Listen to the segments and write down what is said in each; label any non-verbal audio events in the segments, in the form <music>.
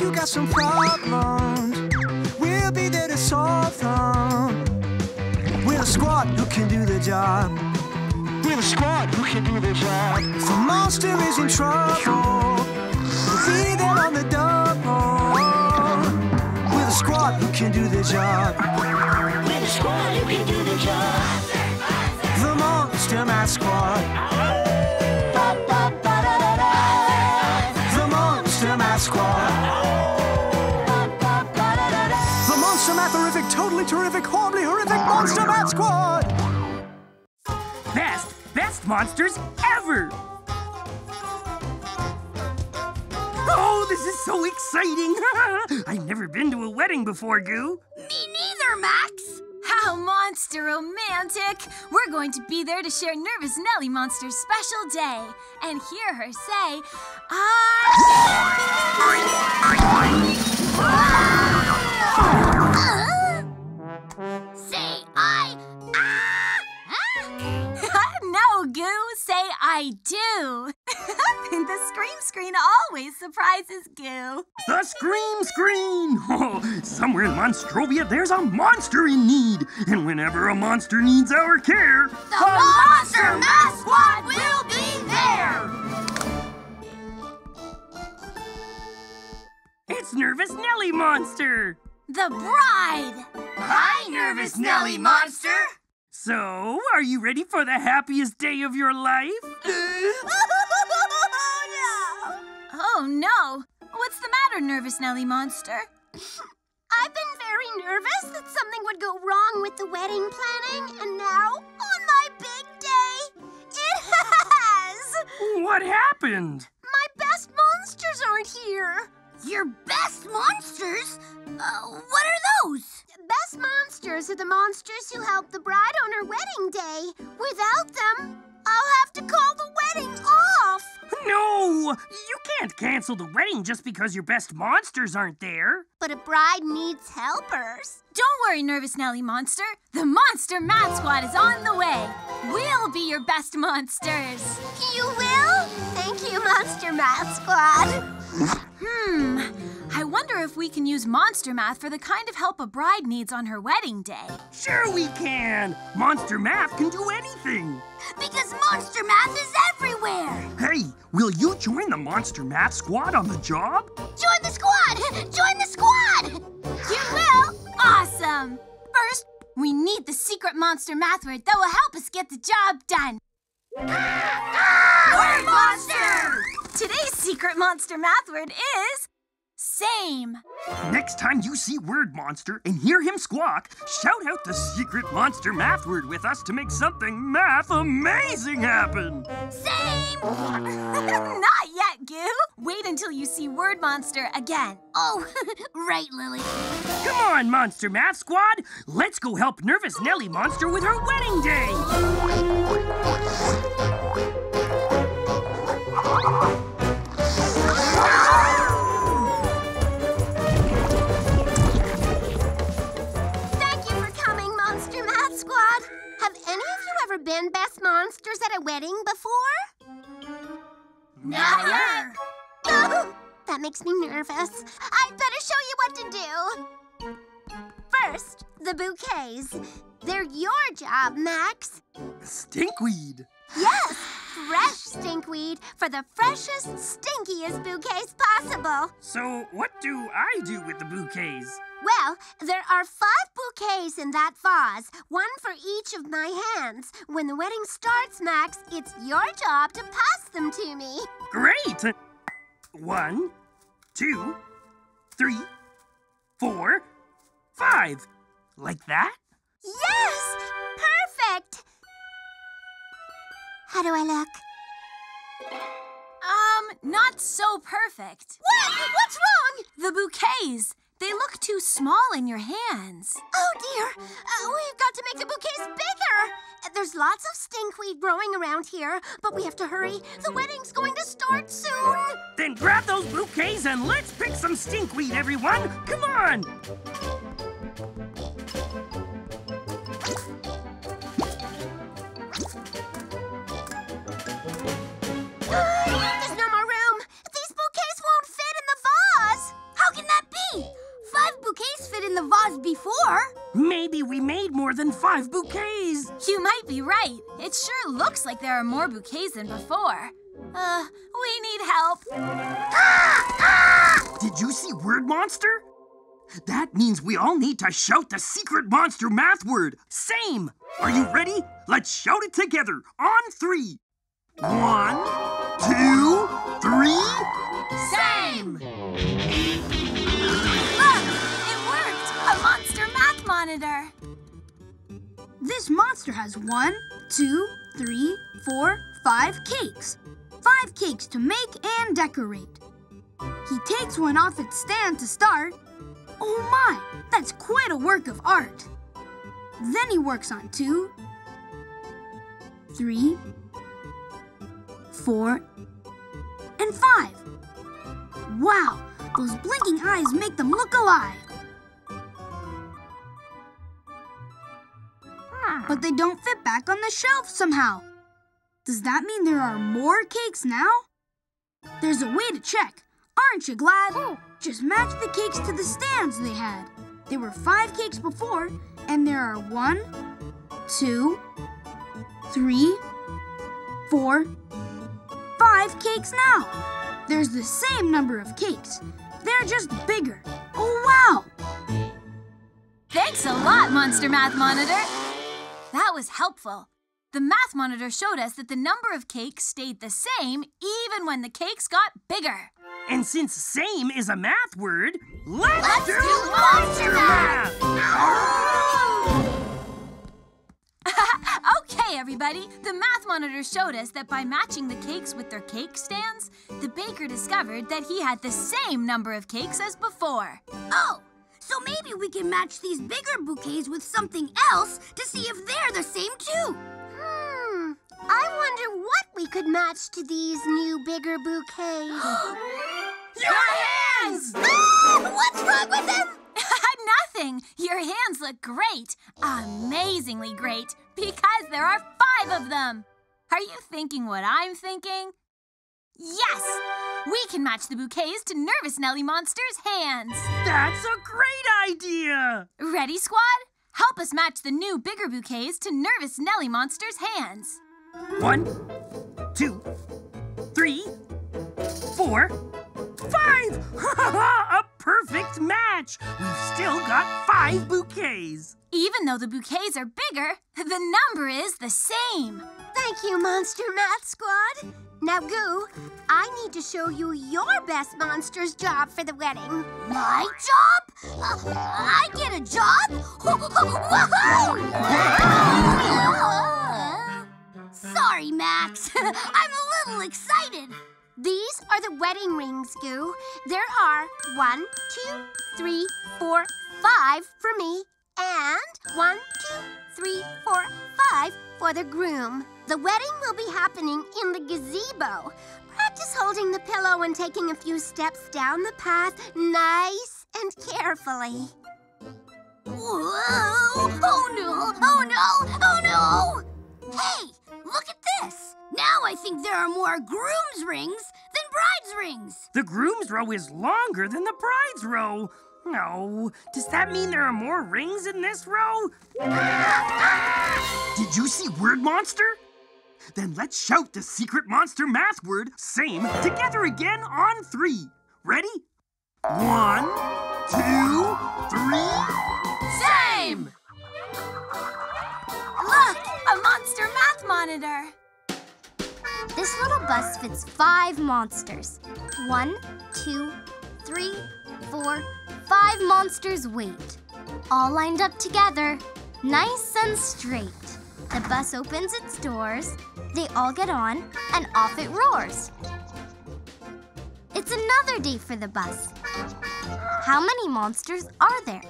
you got some problems, we'll be there to solve them. We're a squad who can do the job. We're a squad who can do the job. If a monster is in trouble, we'll be there on the double. We're the squad who can do the job. We're the squad who can do the job. The Monster Math Squad. Monster Math Squad. Best, best monsters ever! Oh, this is so exciting! <laughs> I've never been to a wedding before, Goo. Me neither, Max. How monster romantic! We're going to be there to share Nervous Nelly Monster's special day and hear her say, I. I do. <laughs> the scream screen always surprises Goo. The Scream Screen! <laughs> Oh, somewhere in Monstrovia, there's a monster in need. And whenever a monster needs our care, The Monster Math Squad will be there! it's Nervous Nelly Monster! The bride! Hi, Nervous Nelly Monster! So, are you ready for the happiest day of your life? Uh, <laughs> Oh no! What's the matter, Nervous Nelly Monster? I've been very nervous that something would go wrong with the wedding planning, and now, on my big day, it <laughs> has! What happened? My best monsters aren't here! Your best monsters? Uh, what are those? Best monsters are the monsters who help the bride on her wedding day. Without them, I'll have to call the wedding off! No! You can't cancel the wedding just because your best monsters aren't there. But a bride needs helpers. Don't worry, Nervous Nelly Monster. The Monster Math Squad is on the way. We'll be your best monsters. You will? Thank you, Monster Math Squad. Hmm. I wonder if we can use monster math for the kind of help a bride needs on her wedding day. Sure we can! Monster Math can do anything! Because monster math is everywhere. Hey, will you join the Monster Math Squad on the job? Join the squad! Join the squad! You will? Awesome. First, we need the secret monster math word that will help us get the job done. Ah! Ah! Word monster! Today's secret monster math word is same. Next time you see Word Monster and hear him squawk, shout out the secret monster math word with us to make something math amazing happen! Same. <laughs> <laughs> Not yet, Goo. Wait until you see word monster again. Oh, <laughs> right, Lily. Come on, Monster Math Squad! Let's go help Nervous Nelly Monster with her wedding day! Been best monsters at a wedding before? Never. Oh, <laughs> that makes me nervous. I'd better show you what to do. First, the bouquets. They're your job, Max. Stinkweed! Yes, fresh stinkweed for the freshest, stinkiest bouquets possible. So, what do I do with the bouquets? Well, there are five bouquets in that vase, one for each of my hands. When the wedding starts, Max, it's your job to pass them to me. Great! One, two, three, four, five. Like that? Yes! Perfect! How do I look? Um, not so perfect. What? What's wrong? The bouquets. They look too small in your hands. Oh dear, uh, we've got to make the bouquets bigger. There's lots of stinkweed growing around here, but we have to hurry. The wedding's going to start soon. Then grab those bouquets and let's pick some stinkweed, everyone! Come on! There's no more room. These bouquets won't fit in the vase. How can that be? Five bouquets fit in the vase before. Maybe we made more than five bouquets. You might be right. It sure looks like there are more bouquets than before. Uh, we need help. Ah! Ah! Did you see Word Monster? That means we all need to shout the secret monster math word. Same. Are you ready? Let's shout it together on three. One two, three. Same! Look! It worked! A monster math monitor! This monster has one, two, three, four, five cakes. Five cakes to make and decorate. He takes one off its stand to start. Oh my, that's quite a work of art. Then he works on two, three, four, and five. Wow, those blinking eyes make them look alive. Hmm. But they don't fit back on the shelf somehow. Does that mean there are more cakes now? There's a way to check. Aren't you glad? Hmm. Just match the cakes to the stands they had. There were five cakes before, and there are one, two, three, cakes now. There's the same number of cakes. They're just bigger. Oh, wow! Thanks a lot, Monster Math Monitor! That was helpful. The math monitor showed us that the number of cakes stayed the same even when the cakes got bigger. And since same is a math word, let's, Let's do monster math! Oh! Okay, everybody. The math monitor showed us that by matching the cakes with their cake stands, the baker discovered that he had the same number of cakes as before. Oh, so maybe we can match these bigger bouquets with something else to see if they're the same too. Hmm. I wonder what we could match to these new bigger bouquets. <gasps> Your hands! Ah, <gasps> What's wrong with them? Nothing. Your hands look great. Amazingly great. Because there are five of them. Are you thinking what I'm thinking? Yes! We can match the bouquets to Nervous Nelly Monster's hands. That's a great idea! Ready, squad? Help us match the new bigger bouquets to Nervous Nelly Monster's hands. One, two, three, four, five! <laughs> a perfect match! We've still got five bouquets. Even though the bouquets are bigger, the number is the same. Thank you, Monster Math Squad. Now, Goo, I need to show you your best monster's job for the wedding. My job? Uh, I get a job? <laughs> Sorry, Max. <laughs> I'm a little excited. These are the wedding rings, Goo. There are one, two, three, four, five for me, and one, two, three, four, five for the groom. The wedding will be happening in the gazebo. Practice holding the pillow and taking a few steps down the path nice and carefully. Whoa! Oh no! Oh no! Oh no! Hey, look at this! Think there are more groom's rings than bride's rings. The groom's row is longer than the bride's row. No, does that mean there are more rings in this row? <laughs> Did you see Word Monster? Then let's shout the secret monster math word, same, together again on three. Ready? One, two, three. Same! Look, a monster math monitor. This little bus fits five monsters. One, two, three, four, five monsters' wait. All lined up together, nice and straight. The bus opens its doors, they all get on, and off it roars. It's another day for the bus. How many monsters are there?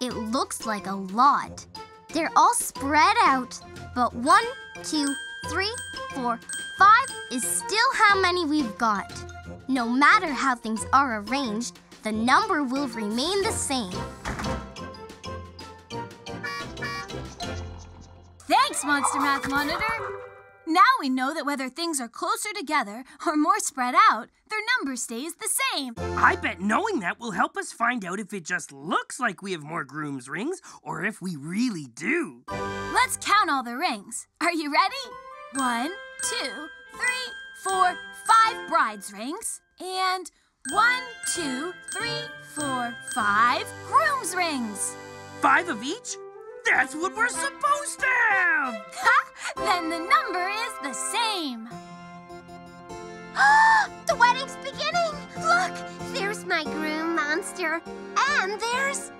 It looks like a lot. They're all spread out, but one, two, three, four, five is still how many we've got. No matter how things are arranged, the number will remain the same. Thanks, Monster Math Monitor. Now we know that whether things are closer together or more spread out, their number stays the same. I bet knowing that will help us find out if it just looks like we have more groom's rings or if we really do. Let's count all the rings. Are you ready? One, two, three, four, five bride's rings. And one, two, three, four, five groom's rings. Five of each? That's what we're supposed to have! Ha! Then the number is the same. <gasps> the wedding's beginning! Look, there's my groom monster. And there's.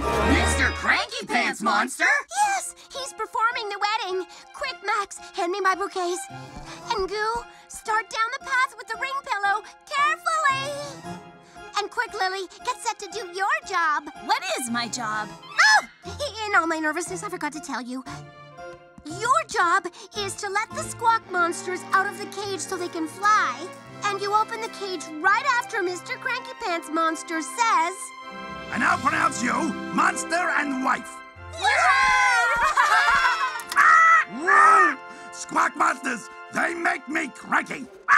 Mr. Cranky Pants Monster? Yes, he's performing the wedding. Quick, Max, hand me my bouquets. And Goo, start down the path with the ring pillow carefully. And quick, Lily, get set to do your job. What is my job? Oh! In all my nervousness, I forgot to tell you. Your job is to let the squawk monsters out of the cage so they can fly. And you open the cage right after Mr. Cranky Pants Monster says. And I'll pronounce you monster and wife. <laughs> Squawk monsters, they make me cranky. <laughs>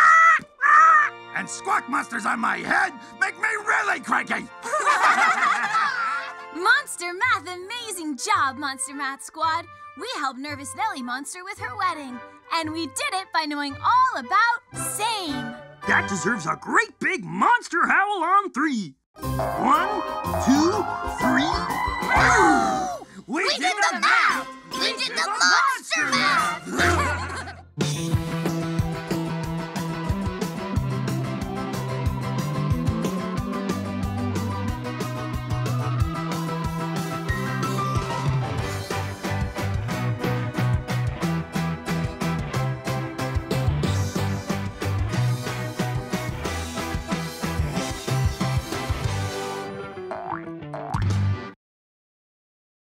And squawk monsters on my head make me really cranky. <laughs> Monster Math, amazing job, Monster Math Squad. We helped Nervous Nelly Monster with her wedding. And we did it by knowing all about SAME. That deserves a great big monster howl on three. One, two, three. We, did, the math! We did the monster math!